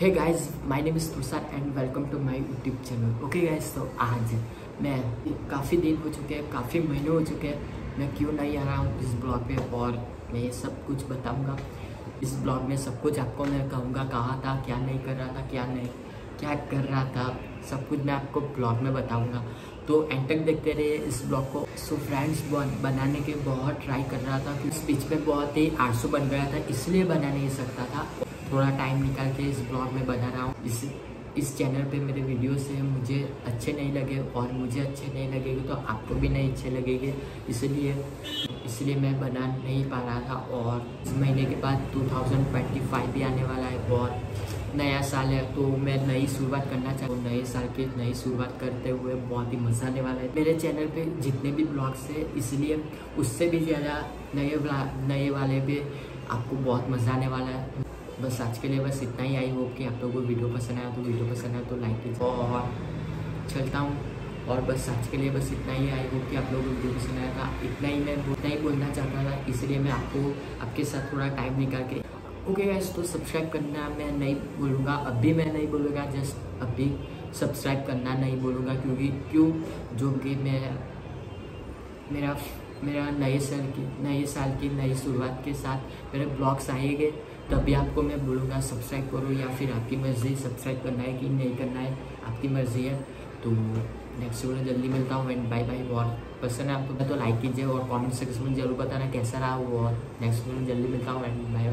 Hey guys my name is Tushar and welcome to my YouTube channel okay guys तो आज मैं काफ़ी दिन हो चुके हैं, काफ़ी महीने हो चुके हैं। मैं क्यों नहीं आ रहा हूँ इस ब्लॉग पे? और मैं ये सब कुछ बताऊँगा। इस ब्लॉग में सब कुछ आपको मैं कहूँगा, कहाँ था, क्या नहीं कर रहा था, क्या नहीं, क्या कर रहा था, सब कुछ मैं आपको ब्लॉग में बताऊँगा। तो एंड तक देखते रहिए इस ब्लॉग को। सो फ्रेंड्स बनाने के बहुत ट्राई कर रहा था कि स्पीच में बहुत ही आठ बन गया था, इसलिए बना नहीं सकता था। थोड़ा टाइम निकाल के इस ब्लॉग में बना रहा हूँ। इस इस चैनल पे मेरे वीडियो से मुझे अच्छे नहीं लगे और मुझे अच्छे नहीं लगेंगे तो आपको भी नहीं अच्छे लगेंगे। इसलिए इसलिए मैं बना नहीं पा रहा था और इस महीने के बाद 2025 भी आने वाला है और नया साल है तो मैं नई शुरुआत करना चाहता हूँ। नए साल की नई शुरुआत करते हुए बहुत ही मज़ा आने वाला है। मेरे चैनल पे जितने भी ब्लॉग्स है, इसलिए उससे भी ज़्यादा नए नए वाले भी आपको बहुत मज़ा आने वाला है। बस आज के लिए बस इतना ही। आई होप कि आप लोगों को वीडियो पसंद आया। तो वीडियो पसंद आया तो लाइक कीजिए और चलता हूँ। और बस आज के लिए बस इतना ही। आई होप कि आप लोगों को वीडियो पसंद आया था। इतना ही मैं उतना ही बोलना चाहता था। इसलिए मैं आपको, आपके साथ थोड़ा टाइम निकाल के ओके गाइस तो सब्सक्राइब करना मैं नहीं बोलूँगा। अभी मैं नहीं बोलूँगा। जस्ट अभी सब्सक्राइब करना नहीं बोलूँगा। क्योंकि, क्यों? जो कि मैं, मेरा मेरा नए साल की, नए साल की नई शुरुआत के साथ मेरे ब्लॉग्स आएँगे तभी आपको मैं बोलूँगा सब्सक्राइब करो या फिर आपकी मर्ज़ी सब्सक्राइब करना है कि नहीं करना है, आपकी मर्ज़ी है। तो नेक्स्ट वीडियो जल्दी मिलता हूँ एंड बाय बाय और पसंद है आपको तो लाइक कीजिए और कमेंट सेक्शन में ज़रूर बताना कैसा रहा वो और नेक्स्ट वीडियो जल्दी मिलता हूँ एंड बाय